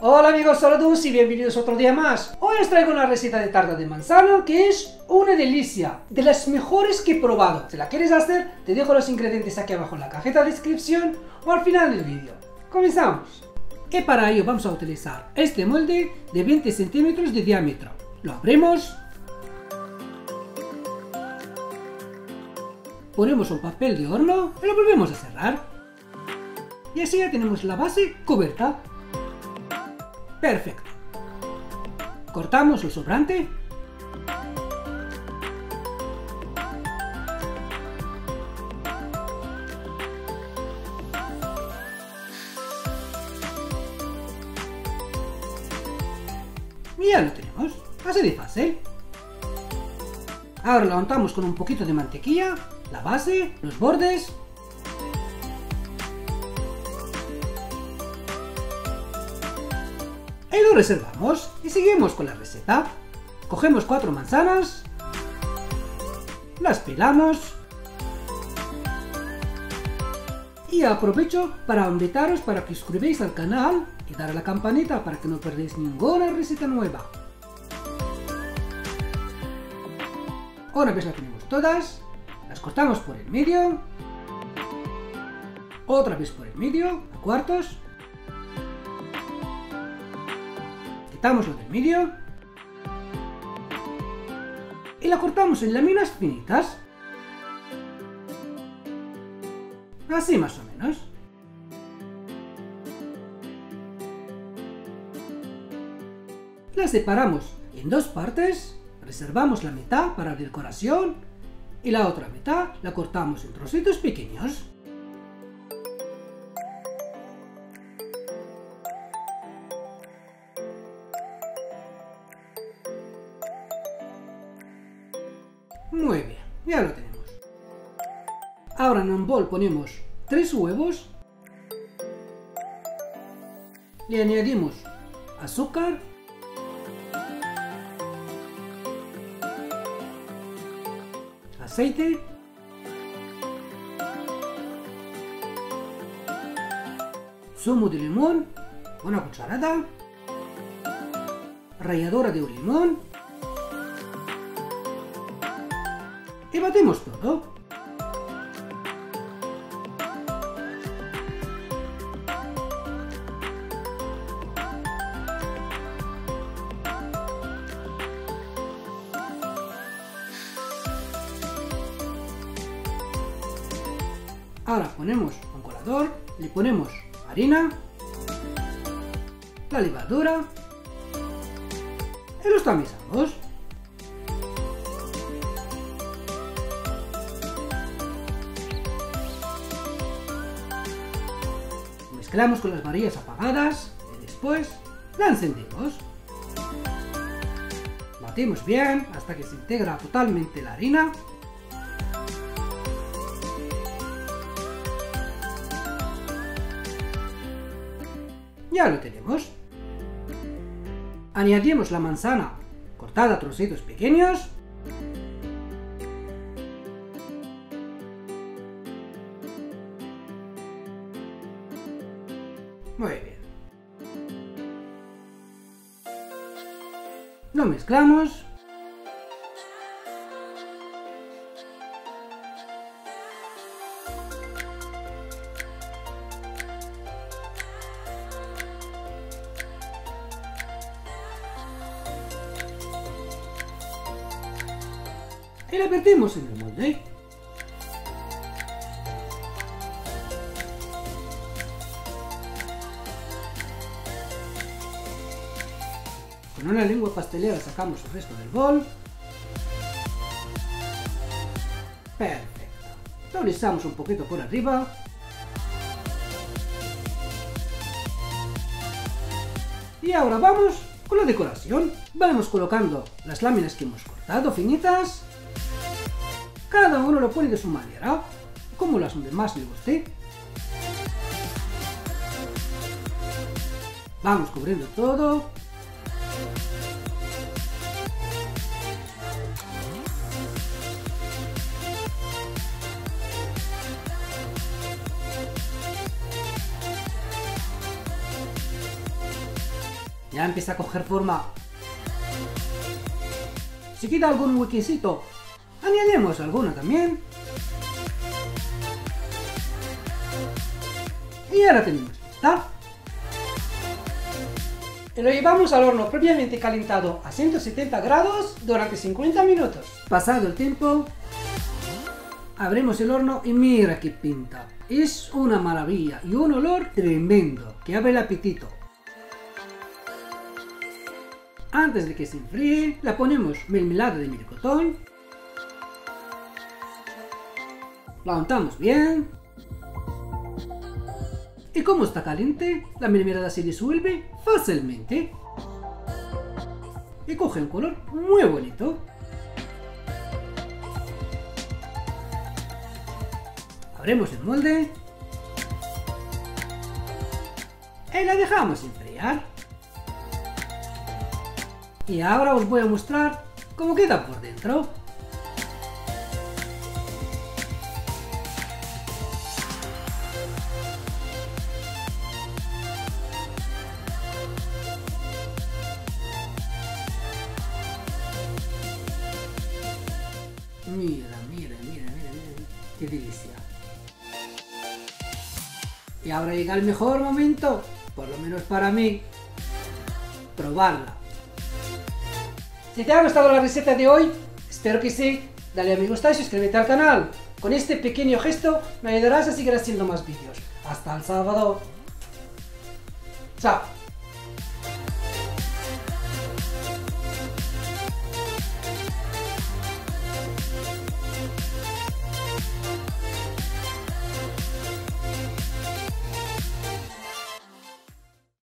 Hola amigos, saludos y bienvenidos otro día más. Hoy os traigo una receta de tarta de manzana que es una delicia, de las mejores que he probado. Si la quieres hacer, te dejo los ingredientes aquí abajo en la cajeta de descripción o al final del vídeo. Comenzamos. Y para ello vamos a utilizar este molde de 20 centímetros de diámetro. Lo abrimos. Ponemos un papel de horno y lo volvemos a cerrar. Y así ya tenemos la base cubierta. Perfecto. Cortamos el sobrante. Y ya lo tenemos. Así de fácil. Ahora lo untamos con un poquito de mantequilla, la base, los bordes y lo reservamos y seguimos con la receta. Cogemos cuatro manzanas, las pelamos y aprovecho para invitaros para que suscribáis al canal y dar a la campanita para que no perdáis ninguna receta nueva. Una vez las tenemos todas, las cortamos por el medio, otra vez por el medio, a cuartos, quitamos lo del medio y la cortamos en láminas finitas. Así más o menos. La separamos en dos partes, reservamos la mitad para decoración y la otra mitad la cortamos en trocitos pequeños. Muy bien, ya lo tenemos. Ahora en un bol ponemos tres huevos. Le añadimos azúcar. Aceite. Zumo de limón, una cucharada. Ralladora de un limón. Y batemos todo. Ahora ponemos un colador, le ponemos harina, la levadura y los tamizamos. Mezclamos con las varillas apagadas y después la encendemos. Batimos bien hasta que se integra totalmente la harina. Ya lo tenemos. Añadimos la manzana cortada a trocitos pequeños Muy bien. Lo mezclamos. Y la vertimos en el molde. Con una lengua pastelera sacamos el resto del bol. Perfecto. Lo alisamos un poquito por arriba. Y ahora vamos con la decoración. Vamos colocando las láminas que hemos cortado finitas. Cada uno lo pone de su manera, como las donde más le guste. Vamos cubriendo todo. Ya empieza a coger forma. Si queda algún huequecito, añadimos alguno también. Y ahora tenemos ¿está? Y lo llevamos al horno previamente calentado a 170 grados durante 50 minutos. Pasado el tiempo, abrimos el horno y mira qué pinta. Es una maravilla y un olor tremendo que abre el apetito. Antes de que se enfríe, la ponemos mermelada de melocotón. La untamos bien. Y como está caliente, la mermelada se disuelve fácilmente. Y coge un color muy bonito. Abrimos el molde. Y la dejamos enfriar. Y ahora os voy a mostrar cómo queda por dentro. Mira, mira, mira, mira, mira, qué delicia. Y ahora llega el mejor momento, por lo menos para mí, probarla. Si te ha gustado la receta de hoy, espero que sí, dale a me gusta y suscríbete al canal. Con este pequeño gesto me ayudarás a seguir haciendo más vídeos. Hasta el sábado. Chao.